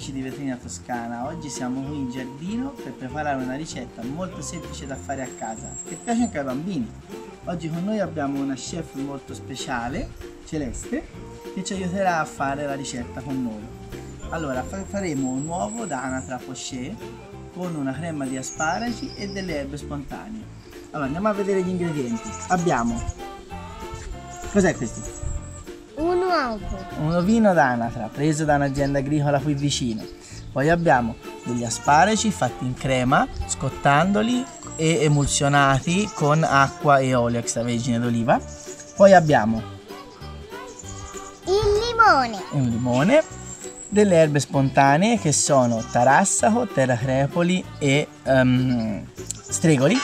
amici di Vetrina Toscana, oggi siamo qui in giardino per preparare una ricetta molto semplice da fare a casa che piace anche ai bambini. Oggi con noi abbiamo una chef molto speciale, Celeste, che ci aiuterà a fare la ricetta con noi. Allora fa- faremo un uovo d'anatra poché con una crema di asparagi e delle erbe spontanee. Allora andiamo a vedere gli ingredienti. Abbiamo... Cos'è questo? Un uovo, un ovino d'anatra preso da un'azienda agricola qui vicino. Poi abbiamo degli asparagi fatti in crema, scottandoli e emulsionati con acqua e olio extravergine d'oliva. Poi abbiamo il limone, un limone, delle erbe spontanee che sono tarassaco, terracrepoli e ehm, stregoli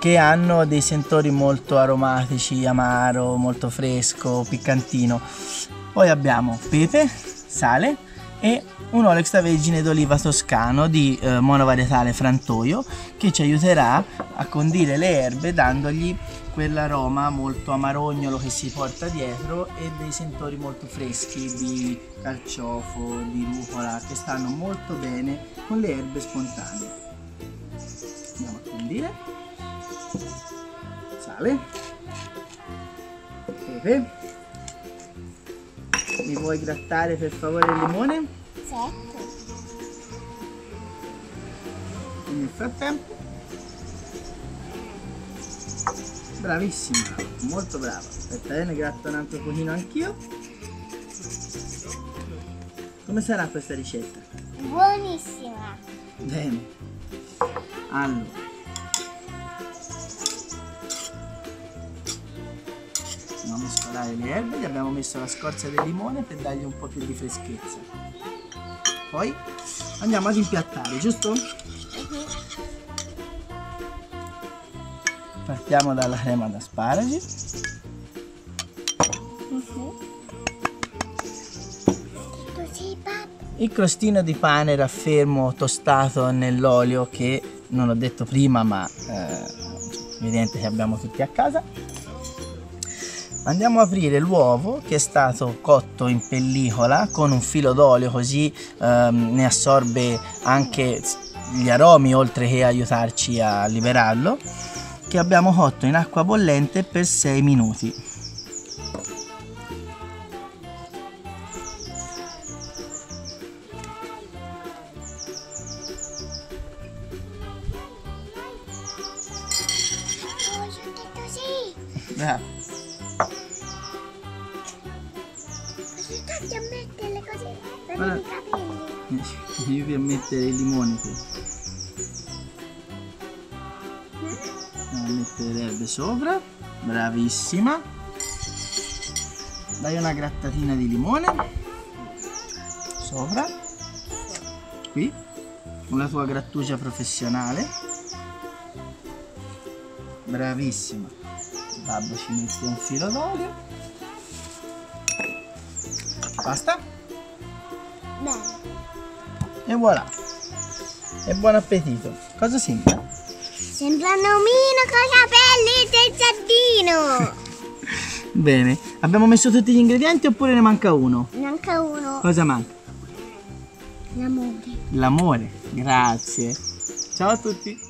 che hanno dei sentori molto aromatici, amaro, molto fresco, piccantino. Poi abbiamo pepe, sale e un olio extravergine d'oliva toscano di eh, monovarietale frantoio che ci aiuterà a condire le erbe dandogli quell'aroma molto amarognolo che si porta dietro e dei sentori molto freschi di carciofo, di rucola che stanno molto bene con le erbe spontanee. Andiamo a condire sale, pepe. Mi vuoi grattare per favore il limone? Certo. Nel frattempo, bravissima, molto brava. Aspetta, eh, ne gratto un altro pochino anch'io. Come sarà questa ricetta? Buonissima. Bene. Allora, andiamo a mescolare le erbe, gli abbiamo messo la scorza del limone per dargli un po' più di freschezza. Poi andiamo ad impiattare, giusto? Partiamo dalla crema d'asparagi. Il crostino di pane raffermo tostato nell'olio che non ho detto prima ma eh, evidente che abbiamo tutti a casa. Andiamo a aprire l'uovo che è stato cotto in pellicola con un filo d'olio così ehm, ne assorbe anche gli aromi oltre che aiutarci a liberarlo che abbiamo cotto in acqua bollente per 6 minuti. Voglio Guarda. i capelli. Io vi a mettere il limone qui. Andiamo a mettere le erbe sopra. Bravissima. Dai una grattatina di limone. Sopra. Qui. Con la tua grattugia professionale. Bravissima. Babbo ci mette un filo d'olio. Basta. Bene. E voilà. E buon appetito. Cosa sembra? Sembra un omino con i capelli del giardino. Bene. Abbiamo messo tutti gli ingredienti oppure ne manca uno? Manca uno. Cosa manca? L'amore. L'amore. Grazie. Ciao a tutti.